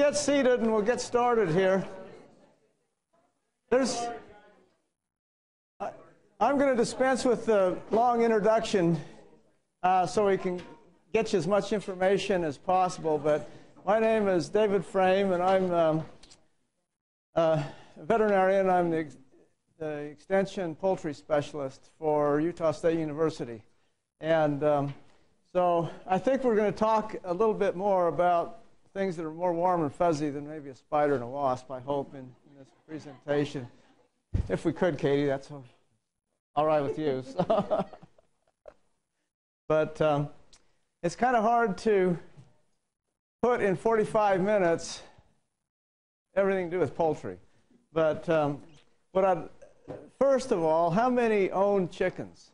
get seated and we'll get started here. There's, I, I'm going to dispense with the long introduction uh, so we can get you as much information as possible. But my name is David Frame, and I'm um, a veterinarian. I'm the, the, extension poultry specialist for Utah State University. And um, so I think we're going to talk a little bit more about things that are more warm and fuzzy than maybe a spider and a wasp, I hope, in, in this presentation. If we could, Katie, that's all right with you. So. but um, it's kind of hard to put in 45 minutes everything to do with poultry. But um, what I first of all, how many own chickens?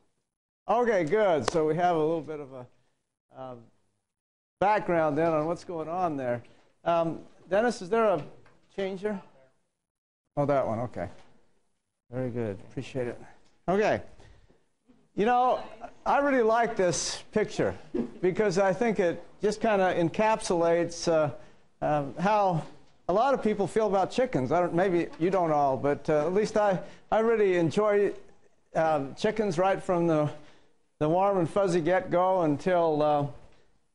Okay, good. So we have a little bit of a um, background then on what's going on there. Um, Dennis, is there a changer? Oh, that one. Okay. Very good. Appreciate it. Okay. You know, I really like this picture because I think it just kind of encapsulates uh, uh, how a lot of people feel about chickens. I don't, maybe you don't all, but uh, at least I, I really enjoy um, chickens right from the, the warm and fuzzy get go until uh,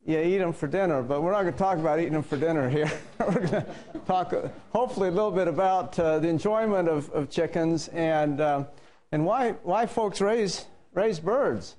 you eat them for dinner, but we're not going to talk about eating them for dinner here. we're going to talk, hopefully, a little bit about uh, the enjoyment of, of chickens and, uh, and why, why folks raise, raise birds.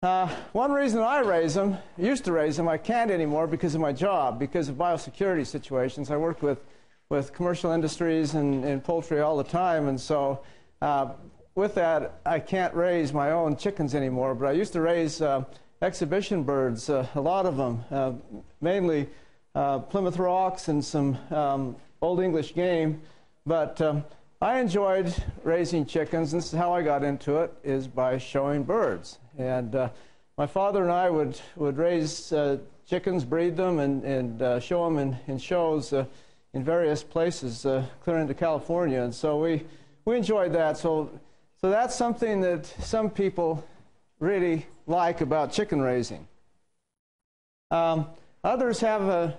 Uh, one reason I raise them, used to raise them, I can't anymore because of my job, because of biosecurity situations. I work with, with commercial industries and, and poultry all the time, and so uh, with that, I can't raise my own chickens anymore, but I used to raise uh, exhibition birds, uh, a lot of them, uh, mainly uh, Plymouth Rocks and some um, Old English game. But um, I enjoyed raising chickens. And this is how I got into it, is by showing birds. And uh, my father and I would, would raise uh, chickens, breed them, and, and show them in, in shows in various places, clear into California. And so we, we enjoyed that. So, so that's something that some people really like about chicken raising. Um, others have a,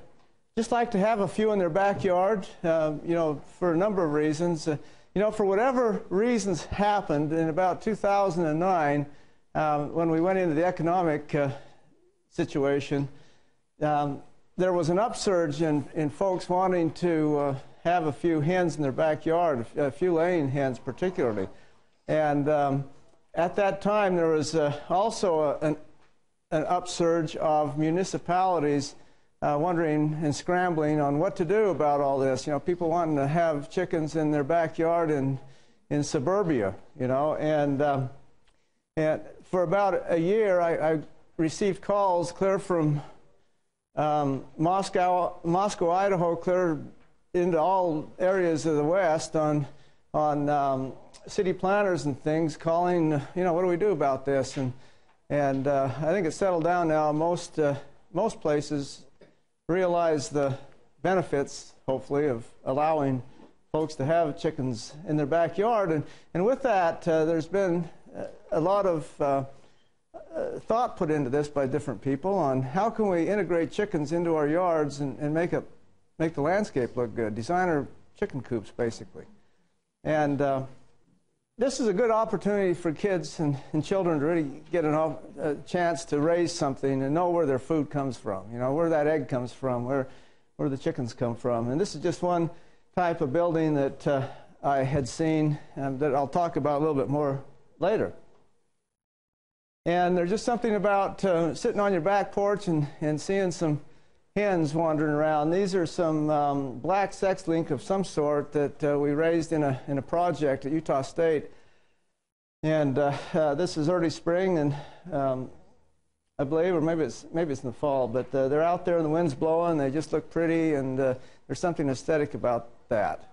just like to have a few in their backyard, uh, you know, for a number of reasons. Uh, you know, for whatever reasons happened in about 2009, um, when we went into the economic uh, situation, um, there was an upsurge in, in folks wanting to uh, have a few hens in their backyard, a few laying hens particularly. And um, at that time, there was uh, also a, an, an, upsurge of municipalities uh, wondering and scrambling on what to do about all this. You know, people wanting to have chickens in their backyard in, in suburbia, you know. And, um, and for about a year, I, I received calls clear from um, Moscow, Moscow, Idaho, clear into all areas of the West on, on um, city planners and things calling, you know, what do we do about this? And, and uh, I think it's settled down now. Most, uh, most places realize the benefits, hopefully, of allowing folks to have chickens in their backyard. And, and with that, uh, there's been a lot of uh, uh, thought put into this by different people on how can we integrate chickens into our yards and, and make, it, make the landscape look good, designer chicken coops, basically. And uh, this is a good opportunity for kids and, and children to really get an, a chance to raise something and know where their food comes from, you know, where that egg comes from, where, where the chickens come from. And this is just one type of building that uh, I had seen um, that I'll talk about a little bit more later. And there's just something about uh, sitting on your back porch and, and seeing some hens wandering around. These are some um, black sex link of some sort that uh, we raised in a, in a project at Utah State. And uh, uh, this is early spring, and um, I believe, or maybe it's, maybe it's in the fall, but uh, they're out there and the wind's blowing. They just look pretty, and uh, there's something aesthetic about that.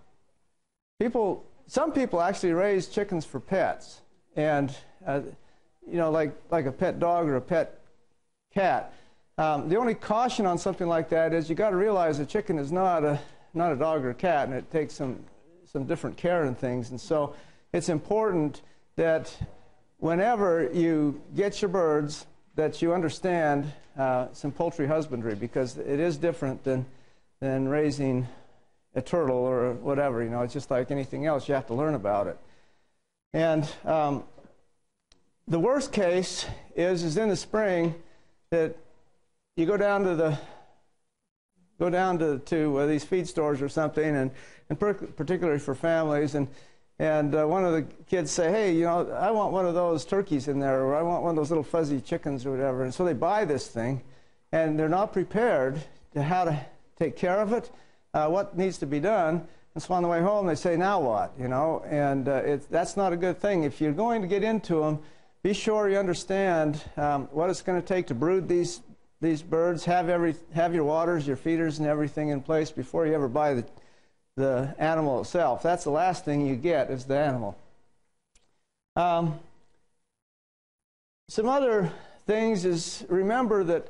People, some people actually raise chickens for pets, and uh, you know, like, like a pet dog or a pet cat. Um, the only caution on something like that is you got to realize a chicken is not a not a dog or a cat, and it takes some some different care and things. And so it's important that whenever you get your birds, that you understand uh, some poultry husbandry because it is different than than raising a turtle or whatever. You know, it's just like anything else. You have to learn about it. And um, the worst case is is in the spring that you go down to the go down to to uh, these feed stores or something, and and per- particularly for families and. And uh, one of the kids say, "Hey, you know, I want one of those turkeys in there, or I want one of those little fuzzy chickens, or whatever." And so they buy this thing, and they're not prepared to how to take care of it, uh, what needs to be done. And so on the way home, they say, "Now what?" You know, and uh, that's not a good thing. If you're going to get into them, be sure you understand um, what it's going to take to brood these these birds. Have every have your waters, your feeders, and everything in place before you ever buy the the animal itself. That's the last thing you get is the animal. Um, some other things is remember that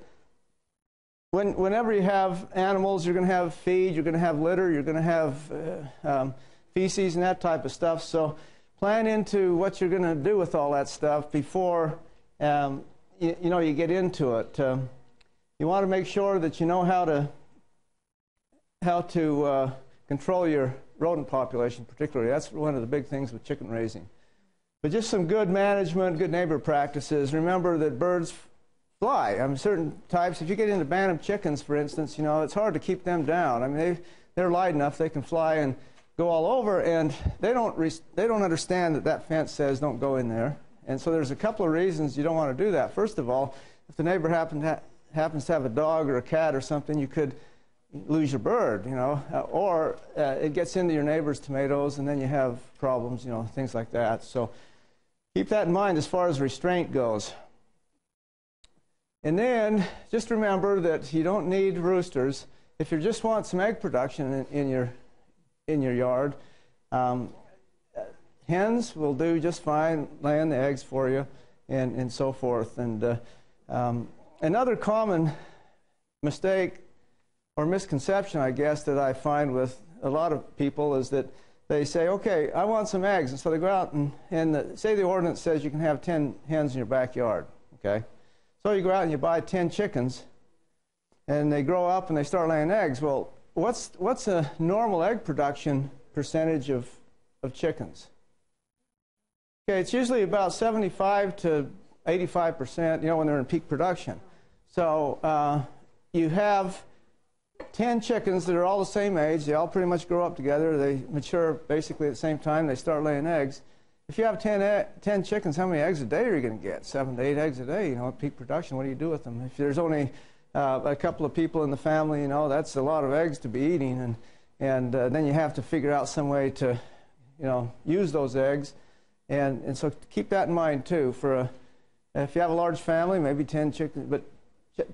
when, whenever you have animals, you're going to have feed, you're going to have litter, you're going to have uh, um, feces and that type of stuff. So plan into what you're going to do with all that stuff before um, you, you, know you get into it. Um, you want to make sure that you know how to how to uh, control your rodent population, particularly. That's one of the big things with chicken raising. But just some good management, good neighbor practices. Remember that birds fly. I mean, certain types, if you get into bantam chickens, for instance, you know, it's hard to keep them down. I mean, they, they're light enough, they can fly and go all over, and they don't, they don't understand that that fence says don't go in there. And so there's a couple of reasons you don't want to do that. First of all, if the neighbor happen to happens to have a dog or a cat or something, you could lose your bird, you know, uh, or uh, it gets into your neighbor's tomatoes and then you have problems, you know, things like that. So keep that in mind as far as restraint goes. And then just remember that you don't need roosters. If you just want some egg production in, in your, in your yard, um, hens will do just fine laying the eggs for you and, and so forth. And uh, um, another common mistake or misconception, I guess, that I find with a lot of people is that they say, okay, I want some eggs. And so they go out and, and the, say the ordinance says you can have 10 hens in your backyard, okay? So you go out and you buy 10 chickens, and they grow up and they start laying eggs. Well, what's, what's a normal egg production percentage of, of chickens? Okay, it's usually about 75 to 85 percent, you know, when they're in peak production. So uh, you have 10 chickens that are all the same age. They all pretty much grow up together. They mature basically at the same time. They start laying eggs. If you have 10, e 10 chickens, how many eggs a day are you going to get? Seven to eight eggs a day, you know, at peak production. What do you do with them? If there's only uh, a couple of people in the family, you know, that's a lot of eggs to be eating. And, and uh, then you have to figure out some way to, you know, use those eggs. And, and so keep that in mind, too. For a, if you have a large family, maybe 10 chickens, but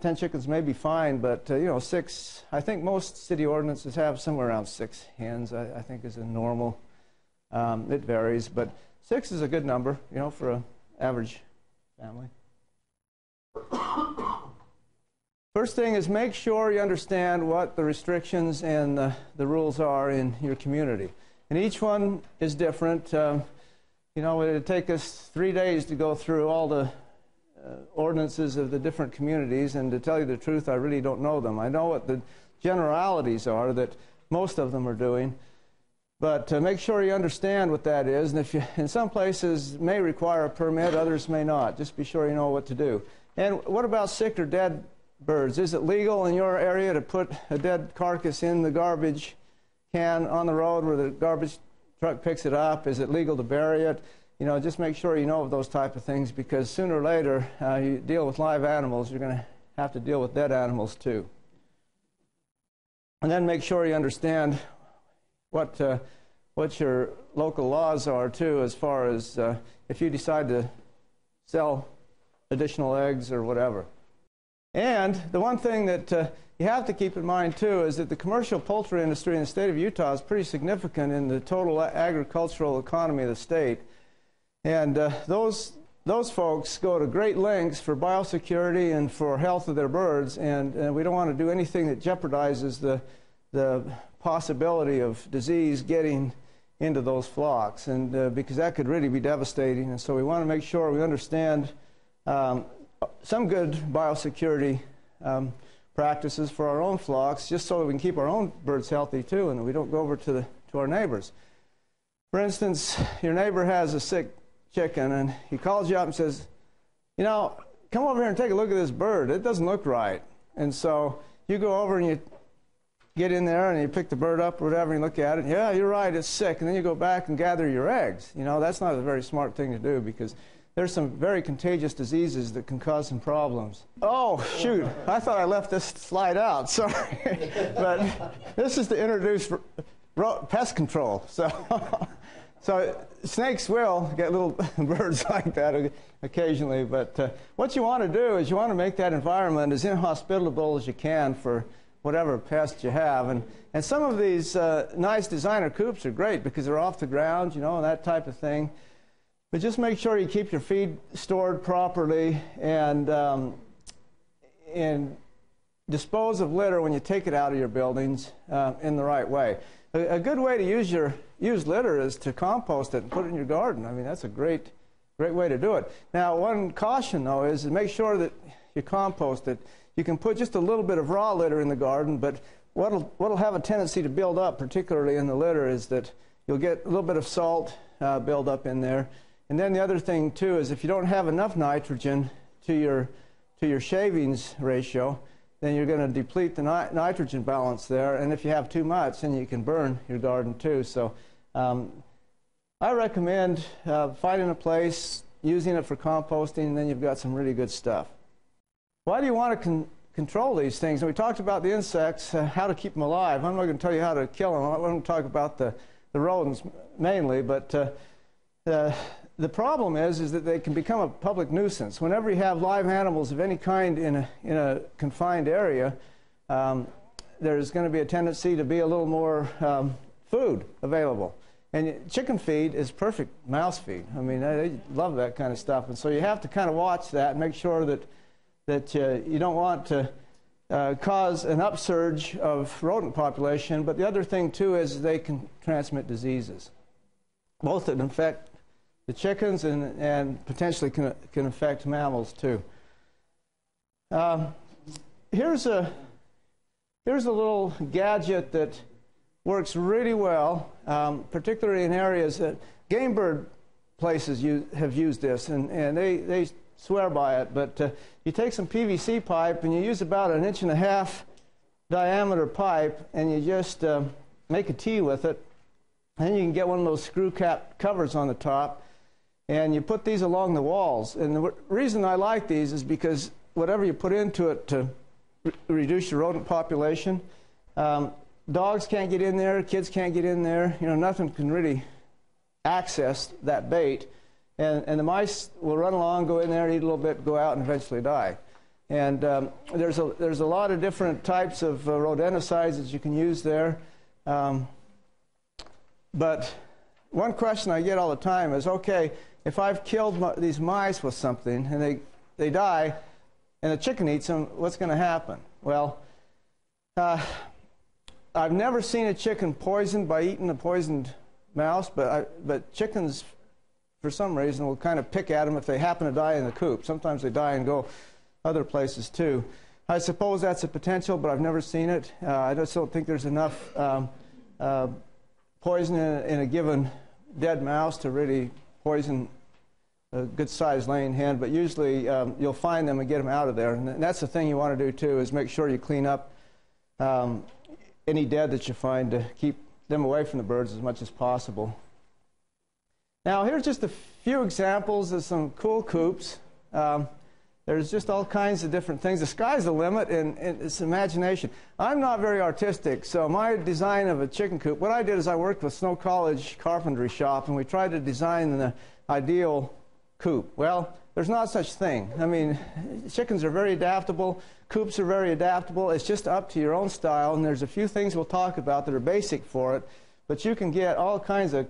10 chickens may be fine, but, uh, you know, six, I think most city ordinances have somewhere around six hens, I, I think is a normal. Um, it varies, but Six is a good number, you know, for an average family. First thing is make sure you understand what the restrictions and the, the rules are in your community. And each one is different. Um, you know, it would take us three days to go through all the ordinances of the different communities, and to tell you the truth, I really don't know them. I know what the generalities are that most of them are doing. But uh, make sure you understand what that is. And if you, in some places may require a permit, others may not. Just be sure you know what to do. And what about sick or dead birds? Is it legal in your area to put a dead carcass in the garbage can on the road where the garbage truck picks it up? Is it legal to bury it? You know, just make sure you know of those type of things because sooner or later uh, you deal with live animals, you're going to have to deal with dead animals too. And then make sure you understand what uh, what your local laws are too, as far as uh, if you decide to sell additional eggs or whatever. And the one thing that uh, you have to keep in mind too is that the commercial poultry industry in the state of Utah is pretty significant in the total agricultural economy of the state. And uh, those those folks go to great lengths for biosecurity and for health of their birds, and, and we don't want to do anything that jeopardizes the the possibility of disease getting into those flocks, and uh, because that could really be devastating. And so we want to make sure we understand um, some good biosecurity um, practices for our own flocks, just so that we can keep our own birds healthy too, and we don't go over to the to our neighbors. For instance, your neighbor has a sick chicken, and he calls you up and says, "You know, come over here and take a look at this bird. It doesn't look right." And so you go over and you get in there and you pick the bird up or whatever and you look at it. Yeah, you're right, it's sick. And then you go back and gather your eggs. You know, that's not a very smart thing to do because there's some very contagious diseases that can cause some problems. Oh, shoot. I thought I left this slide out. Sorry. but this is to introduce pest control. So, so snakes will get little birds like that occasionally. But uh, what you want to do is you want to make that environment as inhospitable as you can for whatever pest you have. And, and some of these uh, nice designer coops are great because they're off the ground, you know, and that type of thing. But just make sure you keep your feed stored properly and, um, and dispose of litter when you take it out of your buildings uh, in the right way. A, a, good way to use your use litter is to compost it and put it in your garden. I mean, that's a great, great way to do it. Now, one caution though is to make sure that you compost it. You can put just a little bit of raw litter in the garden, but what'll what'll have a tendency to build up, particularly in the litter, is that you'll get a little bit of salt uh, build up in there and then the other thing too is if you don't have enough nitrogen to your to your shavings ratio, then you're going to deplete the ni nitrogen balance there. And if you have too much, then you can burn your garden too. So um, I recommend uh, finding a place, using it for composting, and then you've got some really good stuff. Why do you want to con control these things? And we talked about the insects, uh, how to keep them alive. I'm not going to tell you how to kill them. I'm going to talk about the, the rodents mainly, but uh, uh the problem is, is that they can become a public nuisance. Whenever you have live animals of any kind in a, in a confined area, um, there's going to be a tendency to be a little more um, food available. And chicken feed is perfect mouse feed. I mean, they love that kind of stuff. And so you have to kind of watch that and make sure that, that uh, you don't want to uh, cause an upsurge of rodent population. But the other thing, too, is they can transmit diseases, both that infect the chickens and, and potentially can, can affect mammals too. Um, here's, a, here's a little gadget that works really well, um, particularly in areas that game bird places use, have used this, and, and they, they swear by it. But uh, you take some PVC pipe and you use about an inch and a half diameter pipe, and you just uh, make a T with it. Then you can get one of those screw cap covers on the top, and you put these along the walls. And the reason I like these is because whatever you put into it to re reduce your rodent population, um, dogs can't get in there, kids can't get in there. You know, nothing can really access that bait. And, and the mice will run along, go in there, eat a little bit, go out, and eventually die. And um, there's, a, there's a lot of different types of uh, rodenticides that you can use there. Um, but one question I get all the time is, okay, if I've killed these mice with something and they, they die and the chicken eats them, what's going to happen? Well, uh, I've never seen a chicken poisoned by eating a poisoned mouse, but, I, but chickens, for some reason, will kind of pick at them if they happen to die in the coop. Sometimes they die and go other places too. I suppose that's a potential, but I've never seen it. Uh, I just don't think there's enough um, uh, poison in, in a given dead mouse to really poison a good sized laying hen, but usually um, you'll find them and get them out of there. And that's the thing you want to do too is make sure you clean up um, any dead that you find to keep them away from the birds as much as possible. Now here's just a few examples of some cool coops. Um, there's just all kinds of different things. The sky's the limit, and, and, it's imagination. I'm not very artistic, so my design of a chicken coop, what I did is I worked with Snow College Carpentry Shop, and we tried to design the uh, ideal coop. Well, there's not such thing. I mean, chickens are very adaptable. Coops are very adaptable. It's just up to your own style, and there's a few things we'll talk about that are basic for it, but you can get all kinds of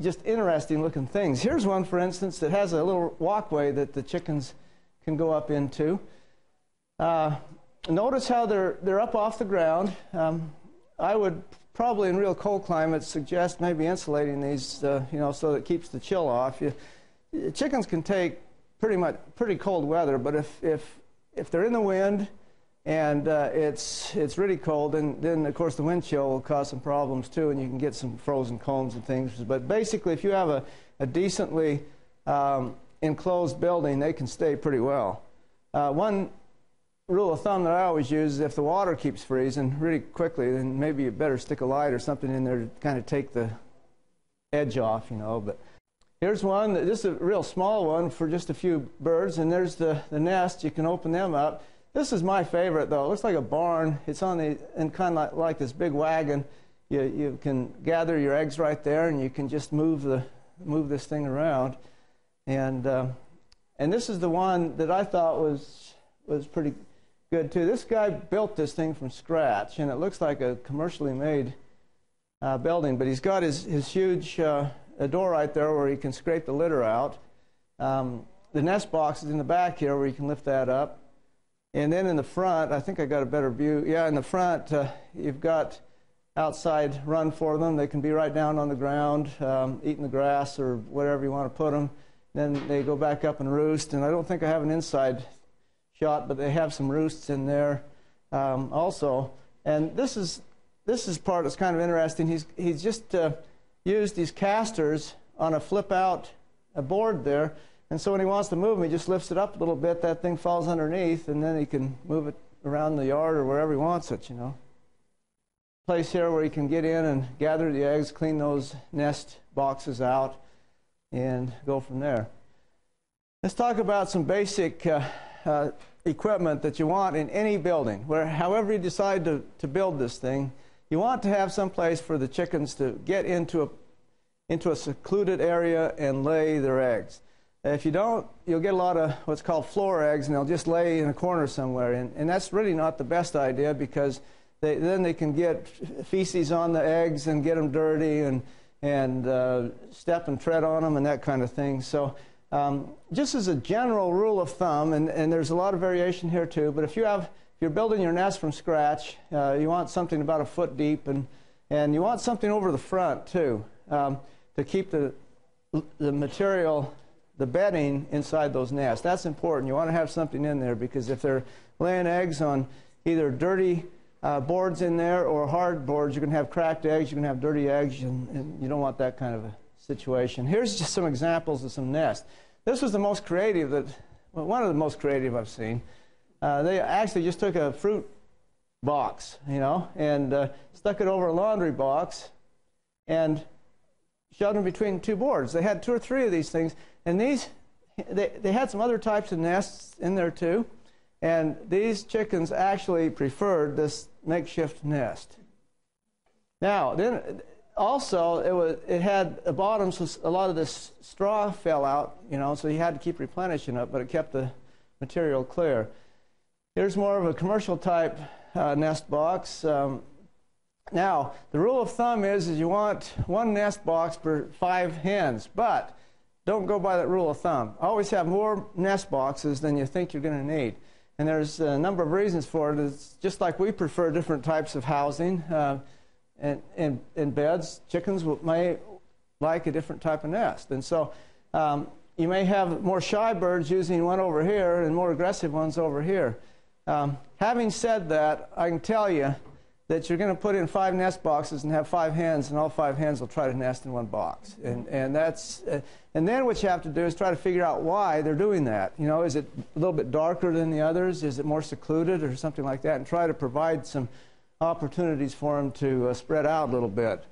just interesting looking things. Here's one, for instance, that has a little walkway that the chickens can go up into. Uh, notice how they're, they're up off the ground. Um, I would probably in real cold climates suggest maybe insulating these, uh, you know, so that it keeps the chill off. You, chickens can take pretty much pretty cold weather, but if, if, if they're in the wind and uh, it's it's really cold. And then of course the wind chill will cause some problems too, and you can get some frozen combs and things. But basically, if you have a, a decently um, enclosed building, they can stay pretty well. Uh, one rule of thumb that I always use is if the water keeps freezing really quickly, then maybe you better stick a light or something in there to kind of take the edge off, you know. But here's one. This is a real small one for just a few birds, and there's the, the nest. You can open them up. This is my favorite, though. It looks like a barn. It's on the and kind of like, like this big wagon. You, you can gather your eggs right there, and you can just move the move this thing around. And uh, and this is the one that I thought was was pretty good too. This guy built this thing from scratch, and it looks like a commercially made uh, building. But he's got his his huge uh, door right there where he can scrape the litter out. Um, the nest box is in the back here where you can lift that up. And then in the front, I think I got a better view. Yeah, in the front, uh, you've got outside run for them. They can be right down on the ground, um, eating the grass or whatever you want to put them. Then they go back up and roost. And I don't think I have an inside shot, but they have some roosts in there um, also. And this is this is part that's kind of interesting. He's he's just uh, used these casters on a flip out a board there and so when he wants to move them, he just lifts it up a little bit. That thing falls underneath, and then he can move it around the yard or wherever he wants it, you know. Place here where he can get in and gather the eggs, clean those nest boxes out, and go from there. Let's talk about some basic uh, uh, equipment that you want in any building, where however you decide to, to build this thing, you want to have some place for the chickens to get into a, into a secluded area and lay their eggs. If you don't, you'll get a lot of what's called floor eggs, and they'll just lay in a corner somewhere. And, and that's really not the best idea because they, then they can get feces on the eggs and get them dirty and, and uh, step and tread on them and that kind of thing. So, um, just as a general rule of thumb, and, and there's a lot of variation here too, but if you have if you're building your nest from scratch, uh, you want something about a foot deep, and, and you want something over the front too um, to keep the, the material the bedding inside those nests. That's important. You want to have something in there because if they're laying eggs on either dirty uh, boards in there or hard boards, you can have cracked eggs, you can have dirty eggs, and, and you don't want that kind of a situation. Here's just some examples of some nests. This was the most creative that, well, one of the most creative I've seen. Uh, they actually just took a fruit box, you know, and uh, stuck it over a laundry box and shoved them between two boards. They had two or three of these things, and these, they, they had some other types of nests in there too. And these chickens actually preferred this makeshift nest. Now, then also it was it had the bottom, so a lot of this straw fell out, you know, so you had to keep replenishing it, but it kept the material clear. Here's more of a commercial type uh, nest box. Um, now, the rule of thumb is, is you want one nest box per five hens, but don't go by that rule of thumb. Always have more nest boxes than you think you're going to need. And there's a number of reasons for it. It's just like we prefer different types of housing uh, and, and, and, beds. Chickens may like a different type of nest. And so um, you may have more shy birds using one over here and more aggressive ones over here. Um, having said that, I can tell you that you're going to put in five nest boxes and have five hens, and all five hens will try to nest in one box. And, and, that's, uh, and then what you have to do is try to figure out why they're doing that. You know, is it a little bit darker than the others? Is it more secluded or something like that? And try to provide some opportunities for them to uh, spread out a little bit.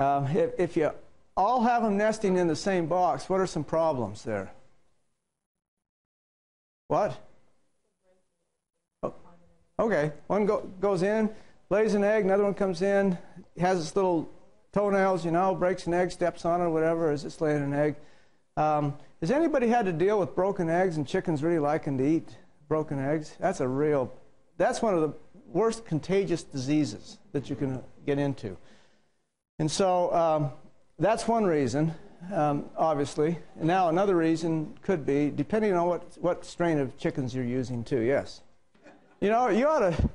Um, if, if you all have them nesting in the same box, what are some problems there? What? Okay, one go, goes in, lays an egg, another one comes in, has its little toenails, you know, breaks an egg, steps on it, or whatever, as it's laying an egg. Um, has anybody had to deal with broken eggs and chickens really liking to eat broken eggs? That's a real, that's one of the worst contagious diseases that you can get into. And so um, that's one reason, um, obviously. And now another reason could be, depending on what, what strain of chickens you're using too, yes. You know, you ought to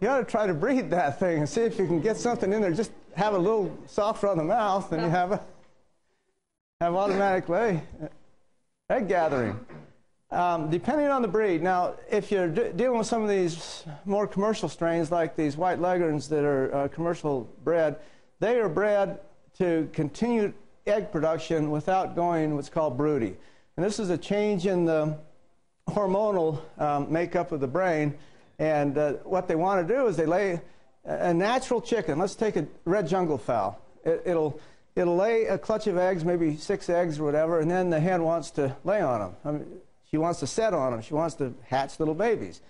you ought to try to breed that thing and see if you can get something in there. Just have a little softer on the mouth, and you have a have automatic lay egg gathering. Um, depending on the breed. Now, if you're de dealing with some of these more commercial strains, like these white leghorns that are uh, commercial bred, they are bred to continue egg production without going what's called broody. And this is a change in the hormonal um, makeup of the brain. And uh, what they want to do is they lay a natural chicken. Let's take a red jungle fowl. It, it'll it'll lay a clutch of eggs, maybe six eggs or whatever, and then the hen wants to lay on them. I mean, she wants to set on them. She wants to hatch little babies.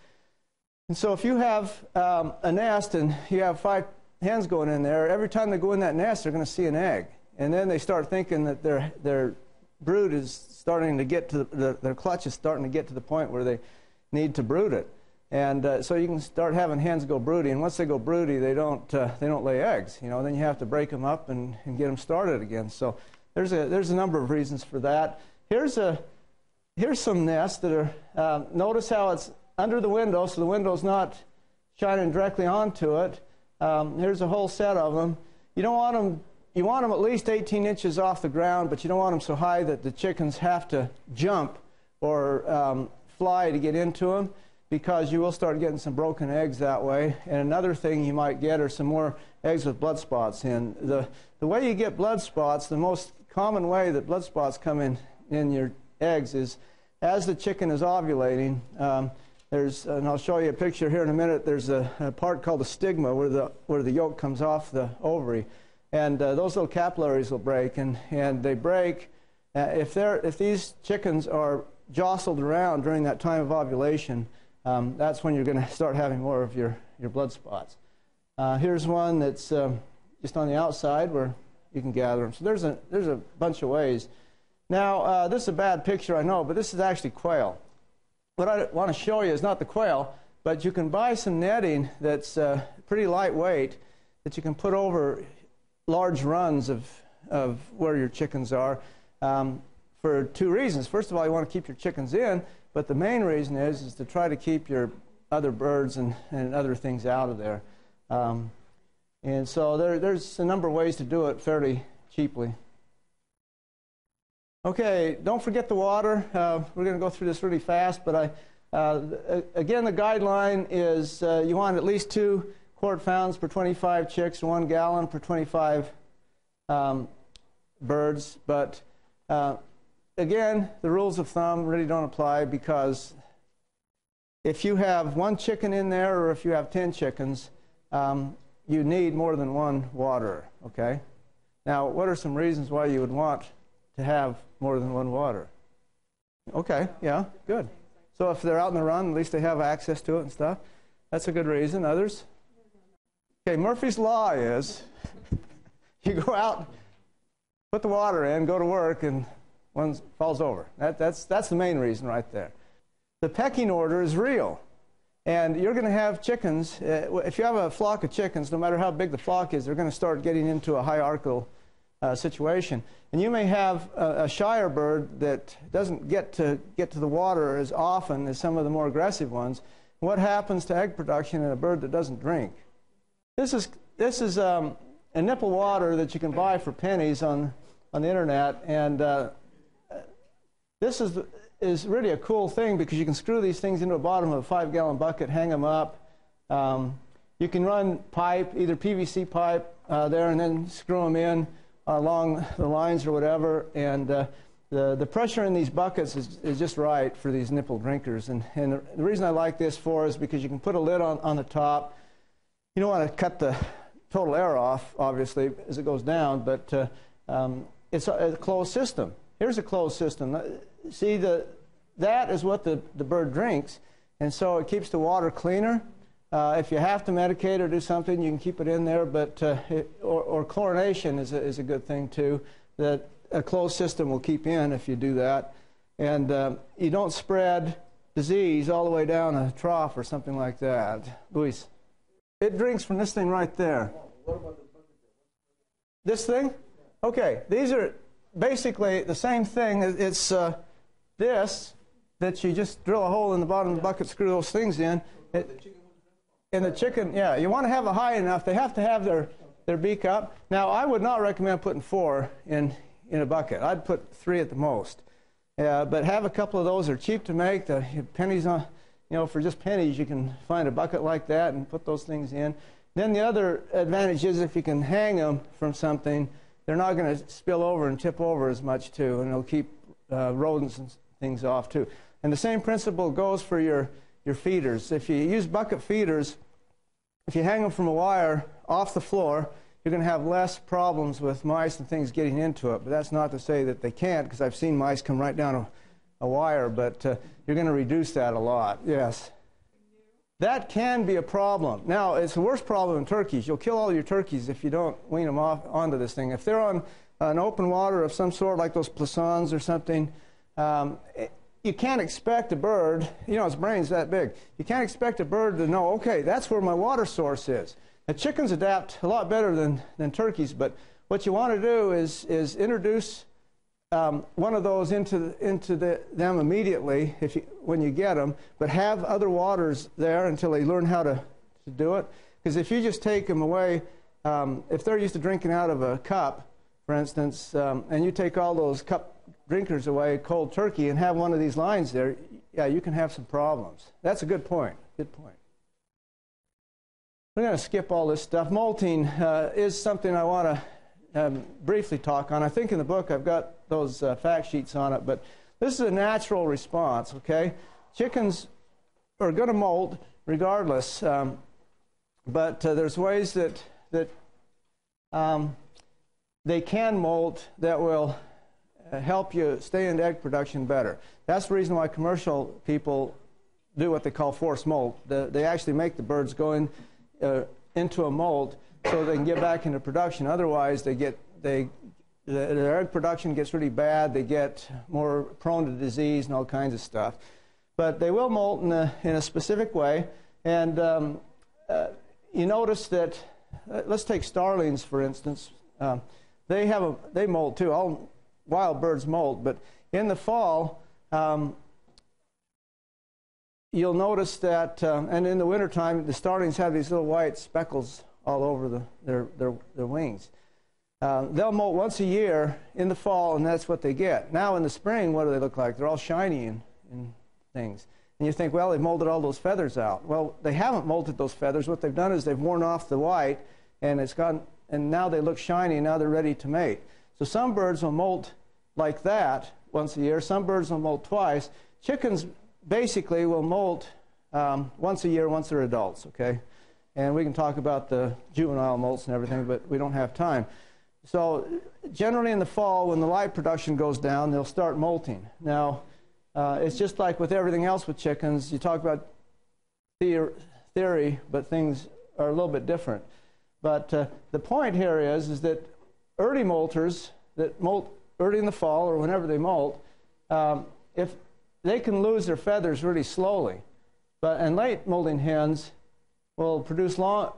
And so if you have um, a nest and you have five hens going in there, every time they go in that nest, they're going to see an egg. And then they start thinking that their, their brood is starting to get to the, the, their clutch is starting to get to the point where they need to brood it. And uh, so you can start having hens go broody, and once they go broody, they don't uh, they don't lay eggs. You know, then you have to break them up and, and get them started again. So there's a there's a number of reasons for that. Here's a here's some nests that are, uh, notice how it's under the window, so the window's not shining directly onto it. Um, here's a whole set of them. You don't want them, you want them at least 18 inches off the ground, but you don't want them so high that the chickens have to jump or um, fly to get into them because you will start getting some broken eggs that way. And another thing you might get are some more eggs with blood spots in. The, the way you get blood spots, the most common way that blood spots come in, in your eggs is as the chicken is ovulating, um, there's, and I'll show you a picture here in a minute, there's a, a, part called the stigma where the, where the yolk comes off the ovary. And uh, those little capillaries will break, and, and they break. Uh, if, they're, if these chickens are jostled around during that time of ovulation, um, that's when you're going to start having more of your, your blood spots. Uh, here's one that's um, just on the outside where you can gather them. So there's a, there's a bunch of ways. Now, uh, this is a bad picture, I know, but this is actually quail. What I want to show you is not the quail, but you can buy some netting that's uh, pretty lightweight that you can put over large runs of, of where your chickens are um, for two reasons. First of all, you want to keep your chickens in, but the main reason is, is to try to keep your other birds and, and other things out of there. Um, and so there, there's a number of ways to do it fairly cheaply. Okay, don't forget the water. Uh, we're going to go through this really fast, but I, uh, again, the guideline is uh, you want at least two quart founts per 25 chicks, one gallon per 25 um, birds. But uh, again, the rules of thumb really don't apply because if you have one chicken in there or if you have 10 chickens, um, you need more than one water, okay? Now, what are some reasons why you would want to have more than one water. Okay, yeah, good. So if they're out in the run, at least they have access to it and stuff. That's a good reason. Others? Okay, Murphy's Law is you go out, put the water in, go to work, and one falls over. That, that's, that's the main reason right there. The pecking order is real. And you're going to have chickens. Uh, if you have a flock of chickens, no matter how big the flock is, they're going to start getting into a hierarchical uh, situation. And you may have a, a, shyer bird that doesn't get to get to the water as often as some of the more aggressive ones. What happens to egg production in a bird that doesn't drink? This is this is um, a nipple water that you can buy for pennies on on the internet, and uh, this is is really a cool thing because you can screw these things into the bottom of a five-gallon bucket, hang them up. Um, you can run pipe, either PVC pipe uh, there, and then screw them in along the lines or whatever, and uh, the, the pressure in these buckets is, is just right for these nipple drinkers. And, and the, the reason I like this for is because you can put a lid on, on the top. You don't want to cut the total air off, obviously, as it goes down, but uh, um, it's a, a, closed system. Here's a closed system. Uh, see, the, that is what the, the bird drinks, and so it keeps the water cleaner. Uh, if you have to medicate or do something, you can keep it in there, but uh, it, or, or, chlorination is a, is a good thing too. That a closed system will keep in if you do that, and um, you don't spread disease all the way down a trough or something like that. Luis, it drinks from this thing right there. This thing? Okay, these are basically the same thing. It's uh, this that you just drill a hole in the bottom of the bucket, screw those things in. It, and the chicken, yeah, you want to have it high enough. They have to have their, their beak up. Now, I would not recommend putting four in, in a bucket. I'd put three at the most. Uh, but have a couple of those. They're cheap to make. The pennies on, you know, for just pennies, you can find a bucket like that and put those things in. Then the other advantage is if you can hang them from something, they're not going to spill over and tip over as much too, and it'll keep uh, rodents and things off too. And the same principle goes for your, your feeders. If you use bucket feeders, if you hang them from a wire off the floor, you're going to have less problems with mice and things getting into it. But that's not to say that they can't, because I've seen mice come right down a, a wire, but uh, you're going to reduce that a lot, yes. That can be a problem. Now, it's the worst problem in turkeys. You'll kill all your turkeys if you don't wean them off onto this thing. If they're on an open water of some sort, like those Plassons or something, um, it, you can't expect a bird, you know, its brain's that big. You can't expect a bird to know, okay, that's where my water source is. Now, chickens adapt a lot better than, than turkeys, but what you want to do is, is introduce um, one of those into, into the, them immediately if you, when you get them, but have other waters there until they learn how to, to do it. Because if you just take them away, um, if they're used to drinking out of a cup, for instance, um, and you take all those cup drinkers away cold turkey and have one of these lines there, yeah, you can have some problems. That's a good point. Good point. We're going to skip all this stuff. Molting uh, is something I want to um, briefly talk on. I think in the book I've got those uh, fact sheets on it, but this is a natural response, okay? Chickens are going to molt regardless, um, but uh, there's ways that, that um, they can molt that will uh, help you stay in egg production better. That's the reason why commercial people do what they call forced molt. The, they actually make the birds go in, uh, into a molt so they can get back into production. Otherwise, they get they their egg production gets really bad. They get more prone to disease and all kinds of stuff. But they will molt in a, in a specific way. And um, uh, you notice that, uh, let's take starlings for instance. Um, they have a, they molt too. All wild birds molt, but in the fall, um, you'll notice that, um, and in the wintertime, the starlings have these little white speckles all over the, their, their, their wings. Uh, they'll molt once a year in the fall, and that's what they get. Now in the spring, what do they look like? They're all shiny and, and things. And you think, well, they've molded all those feathers out. Well, they haven't molded those feathers. What they've done is they've worn off the white, and it's gone, and now they look shiny, and now they're ready to mate. So some birds will molt like that once a year. Some birds will molt twice. Chickens basically will molt um, once a year once they're adults, okay? And we can talk about the juvenile molts and everything, but we don't have time. So generally in the fall, when the light production goes down, they'll start molting. Now, uh, it's just like with everything else with chickens. You talk about theory, but things are a little bit different. But uh, the point here is, is that early molters that molt early in the fall or whenever they molt, um, if they can lose their feathers really slowly, but in late molting hens will produce long,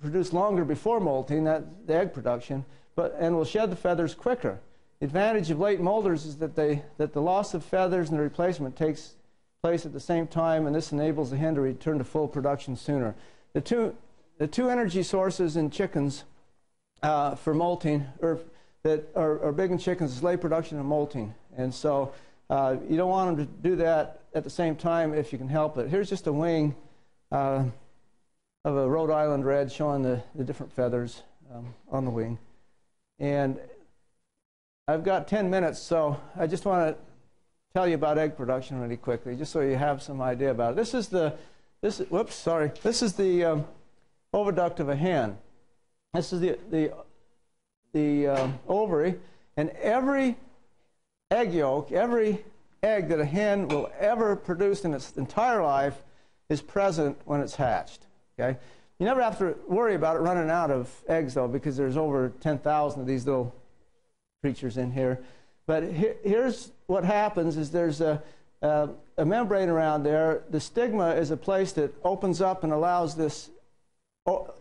produce longer before molting, that the egg production, but and will shed the feathers quicker. The advantage of late molters is that they that the loss of feathers and the replacement takes place at the same time, and this enables the hen to return to full production sooner. The two the two energy sources in chickens uh, for molting, or that are, are big in chickens is lay production and molting. And so uh, you don't want them to do that at the same time if you can help it. Here's just a wing uh, of a Rhode Island red showing the, the different feathers um, on the wing. And I've got 10 minutes, so I just want to tell you about egg production really quickly, just so you have some idea about it. This is the, this, whoops, sorry. This is the um, oviduct of a hen. This is the, the the uh, ovary, and every egg yolk, every egg that a hen will ever produce in its entire life is present when it's hatched. Okay? You never have to worry about it running out of eggs, though, because there's over 10,000 of these little creatures in here. But he here's what happens is there's a, a, a, membrane around there. The stigma is a place that opens up and allows this,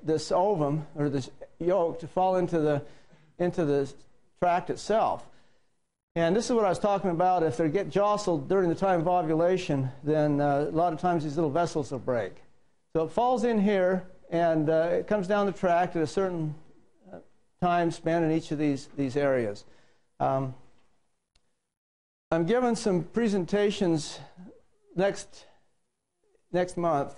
this ovum, or this yolk, to fall into the into the tract itself. And this is what I was talking about. If they get jostled during the time of ovulation, then uh, a lot of times these little vessels will break. So it falls in here, and uh, it comes down the tract at a certain uh, time span in each of these, these areas. Um, I'm giving some presentations next next month,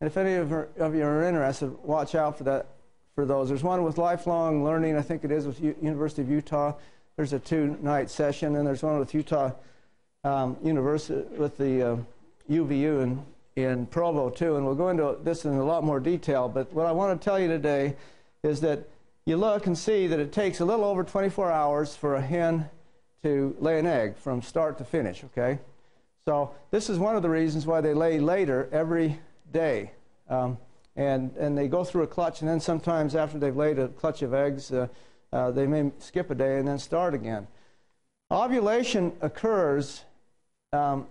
and if any of, of you are interested, watch out for that for those. There's one with lifelong learning, I think it is with U- University of Utah. There's a two-night session, and there's one with Utah um, University with the uh, UVU in in Provo too, and we'll go into this in a lot more detail. But what I want to tell you today is that you look and see that it takes a little over 24 hours for a hen to lay an egg from start to finish, okay? So this is one of the reasons why they lay later every day. Um, and, and they go through a clutch, and then sometimes after they've laid a clutch of eggs, uh, uh, they may skip a day and then start again. Ovulation occurs um,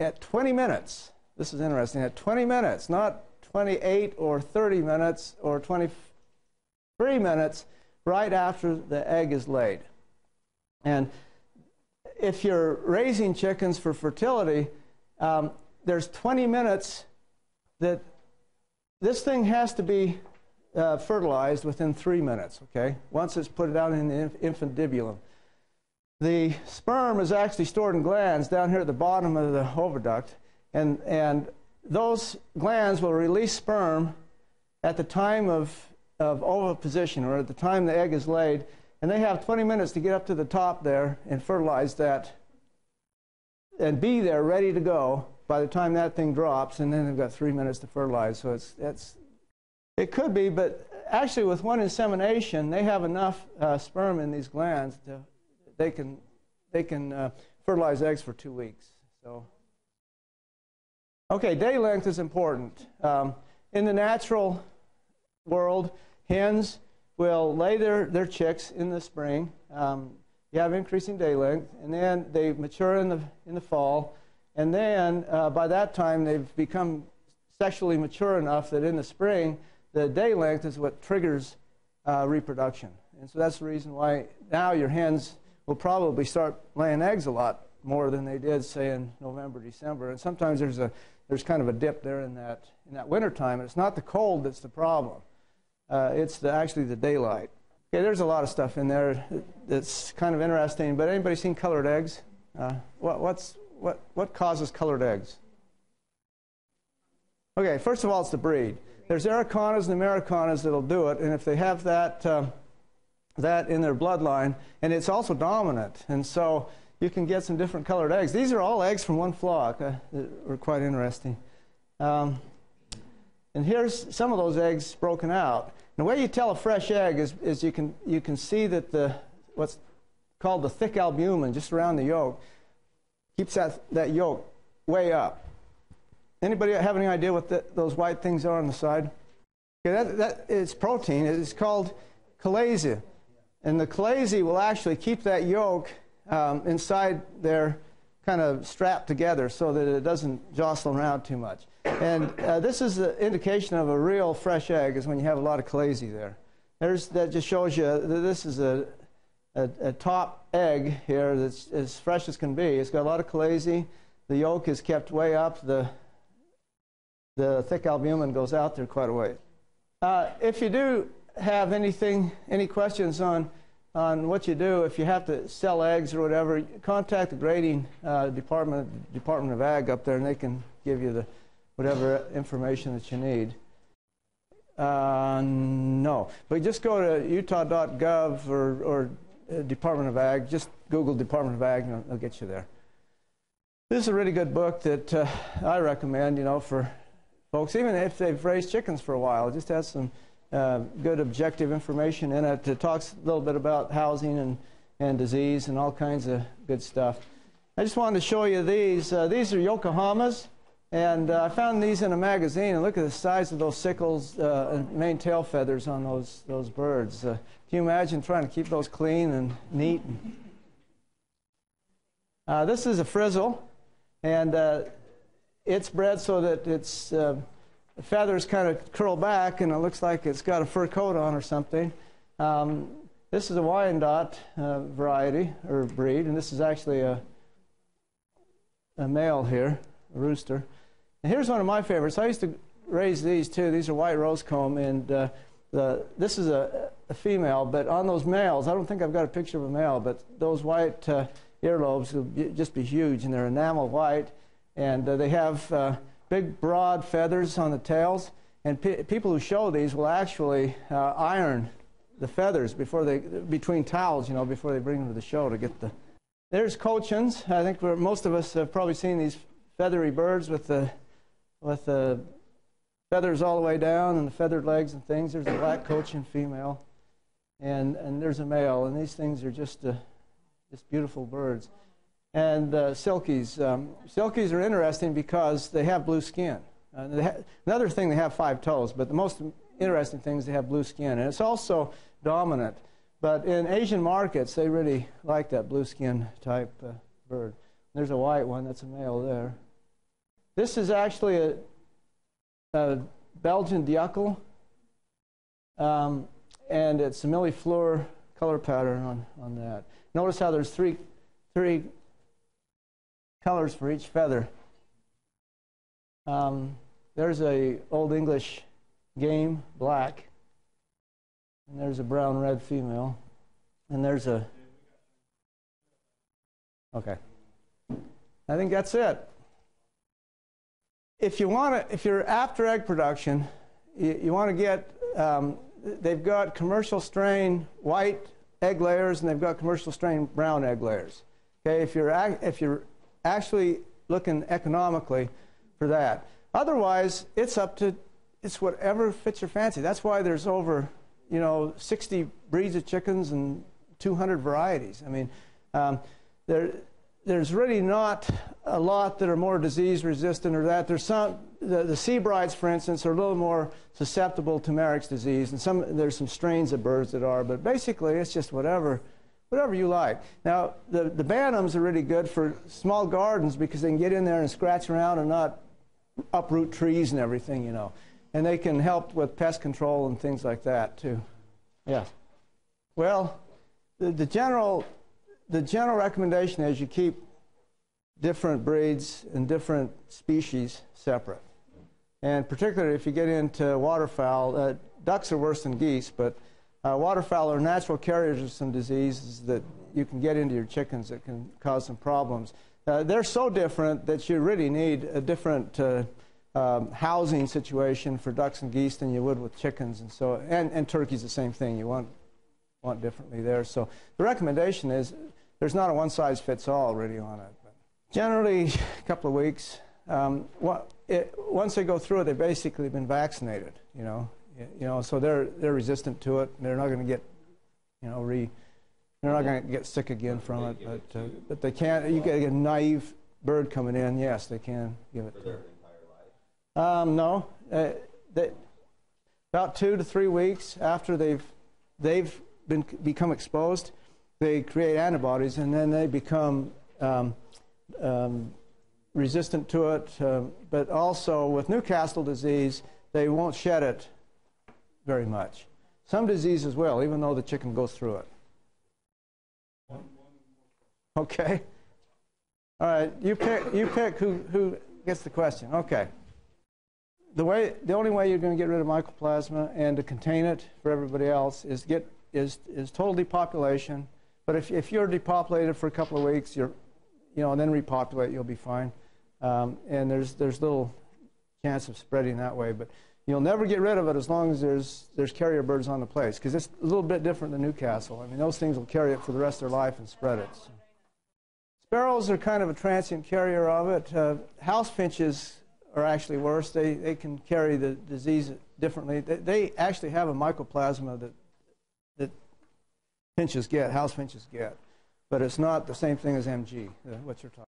at 20 minutes. This is interesting. At 20 minutes, not 28 or 30 minutes or 23 minutes, right after the egg is laid. And if you're raising chickens for fertility, um, there's 20 minutes that this thing has to be uh, fertilized within three minutes, okay? Once it's put out in the infundibulum. The sperm is actually stored in glands down here at the bottom of the oviduct, and, and those glands will release sperm at the time of, of oviposition, or at the time the egg is laid, and they have 20 minutes to get up to the top there and fertilize that and be there ready to go by the time that thing drops, and then they've got three minutes to fertilize. So it's, it's it could be, but actually with one insemination, they have enough uh, sperm in these glands to they can they can uh, fertilize eggs for two weeks. So okay, day length is important. Um, in the natural world, hens will lay their, their chicks in the spring. Um, you have increasing day length, and then they mature in the, in the fall. And then uh, by that time, they've become sexually mature enough that in the spring, the day length is what triggers uh, reproduction. And so that's the reason why now your hens will probably start laying eggs a lot more than they did, say, in November, December. And sometimes there's, a, there's kind of a dip there in that, in that winter time. And it's not the cold that's the problem. Uh, it's the, actually the daylight. Okay, there's a lot of stuff in there that's kind of interesting. But anybody seen colored eggs? Uh, what, what's, what, what causes colored eggs? Okay, first of all, it's the breed. There's Araucanas and Americanas that'll do it, and if they have that, uh, that in their bloodline, and it's also dominant, and so you can get some different colored eggs. These are all eggs from one flock. Uh, were quite interesting. Um, and here's some of those eggs broken out. And the way you tell a fresh egg is, is you, can, you can see that the, what's called the thick albumen just around the yolk keeps that, that yolk way up. Anybody have any idea what the, those white things are on the side? Okay, that, that is protein. It's called chalaza. And the chalaza will actually keep that yolk um, inside there kind of strapped together so that it doesn't jostle around too much. And uh, this is the indication of a real fresh egg is when you have a lot of chalaza there. There's, that just shows you that this is a, a, a, top egg here that's as fresh as can be. It's got a lot of chalaza. The yolk is kept way up. The, the thick albumen goes out there quite a way. Uh, if you do have anything, any questions on on what you do if you have to sell eggs or whatever, contact the grading uh, department, Department of Ag up there, and they can give you the whatever information that you need. Uh, no, but just go to utah.gov or, or uh, Department of Ag. Just Google Department of Ag, and they'll get you there. This is a really good book that uh, I recommend, you know, for folks, even if they've raised chickens for a while. It just has some uh, good objective information in it. It talks a little bit about housing and, and disease and all kinds of good stuff. I just wanted to show you these. Uh, these are Yokohamas, and uh, I found these in a magazine. And look at the size of those sickles uh, and main tail feathers on those, those birds. Uh, can you imagine trying to keep those clean and neat? this is a frizzle, and it's bred so that it's the feathers kind of curl back and it looks like it's got a fur coat on or something. Um, this is a Wyandotte uh, variety or breed, and this is actually a, a male here, a rooster. And here's one of my favorites. I used to raise these too. These are white rosecomb, and uh, the, this is a, a, female, but on those males, I don't think I've got a picture of a male, but those white uh, earlobes will be, just be huge, and they're enamel white, and uh, they have uh, big, broad feathers on the tails. And pe- people who show these will actually uh, iron the feathers before they between towels, you know, before they bring them to the show to get the. There's cochins. I think most of us have probably seen these feathery birds with the with the feathers all the way down and the feathered legs and things. There's a black cochin female, and and there's a male, and these things are just uh, just beautiful birds. And uh, silkies, um, silkies are interesting because they have blue skin. Uh, another thing, they have five toes, but the most interesting thing is they have blue skin, and it's also dominant. But in Asian markets, they really like that blue skin type uh, bird. There's a white one, that's a male there. This is actually a, a Belgian d'Uccle, um, and it's a millefleur color pattern on, on that. Notice how there's three, three colors for each feather. Um, there's a Old English game, black, and there's a brown red female, and there's a. Okay. I think that's it. If you want to, if you're after egg production, you, you want to get. Um, they've got commercial strain white egg layers, and they've got commercial strain brown egg layers. Okay, if you're if you're actually looking economically for that. Otherwise, it's up to it's whatever fits your fancy. That's why there's over, you know, 60 breeds of chickens and 200 varieties. I mean, um, there, there's really not a lot that are more disease resistant or that. There's some, the, the Sebrights, for instance, are a little more susceptible to Marek's disease, and some, there's some strains of birds that are, but basically it's just whatever, whatever you like. Now, the, the bantams are really good for small gardens because they can get in there and scratch around and not uproot trees and everything, you know and they can help with pest control and things like that too. Yes. Well, the, the general the general recommendation is you keep different breeds and different species separate. And particularly if you get into waterfowl, uh, ducks are worse than geese, but uh, waterfowl are natural carriers of some diseases that you can get into your chickens that can cause some problems. Uh, they're so different that you really need a different uh, um, housing situation for ducks and geese than you would with chickens, and so and, and turkeys the same thing. You want want differently there. So the recommendation is there's not a one size fits all really on it. But generally, a couple of weeks. Um, what, it, once they go through it, they've basically been vaccinated. You know, you know, so they're they're resistant to it. They're not going to get, you know, re. They're not going to get sick again from it, but uh, but they can't. You get a naive bird coming in. Yes, they can give it. To um, no. Uh, they, about two to three weeks after they've, they've been, become exposed, they create antibodies and then they become um, um, resistant to it. Uh, but also with Newcastle disease, they won't shed it very much. Some diseases will, even though the chicken goes through it. Okay. All right. You pick. You pick who who gets the question. Okay the way, the only way you're going to get rid of mycoplasma and to contain it for everybody else is get is is total depopulation. But if if you're depopulated for a couple of weeks, you're, you know, and then repopulate, you'll be fine. Um, and there's there's little chance of spreading that way, but you'll never get rid of it as long as there's there's carrier birds on the place because it's a little bit different than Newcastle. I mean, those things will carry it for the rest of their life and spread it. So. Sparrows are kind of a transient carrier of it. Uh, house finches are actually worse. They, they can carry the disease differently. They, they actually have a mycoplasma that, that finches get, house finches get. But it's not the same thing as MG, uh, what you're talking